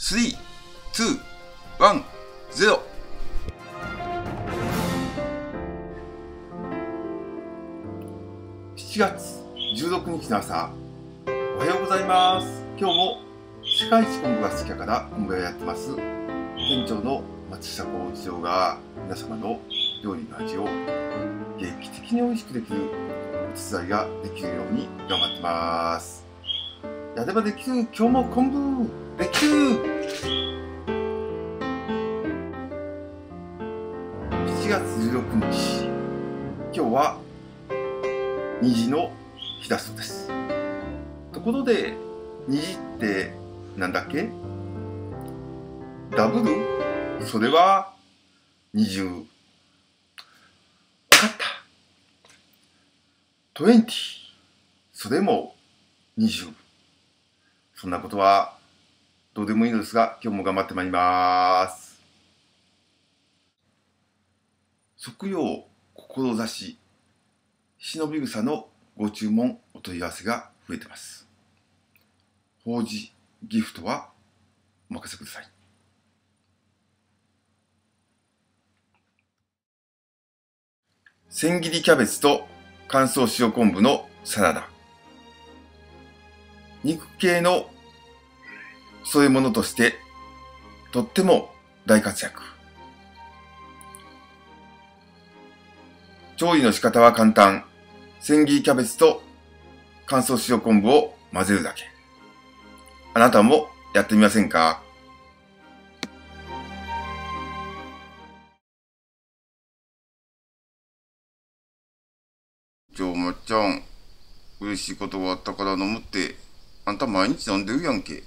3、2、1、0。7月16日の朝、おはようございます。今日も世界一昆布が好きやから昆布屋やってます。店長の松下幸一郎が皆様の料理の味を劇的に美味しくできるお手伝いができるように頑張ってます。やればできる今日も昆布できる7月16日。今日は虹の日だそうです。ところで虹ってなんだっけ？ダブル？それは二重わかった。20それも二重そんなことはどうでもいいのですが、今日も頑張ってまいります。即用志忍び草のご注文お問い合わせが増えてます。法事ギフトはお任せください。千切りキャベツと乾燥塩昆布のサラダ。肉系の添え物としてとっても大活躍。調理の仕方は簡単。千切りキャベツと乾燥塩昆布を混ぜるだけ。あなたもやってみませんか？ちょ、まっちゃん。嬉しいことがあったから飲むって、あんた毎日飲んでるやんけ。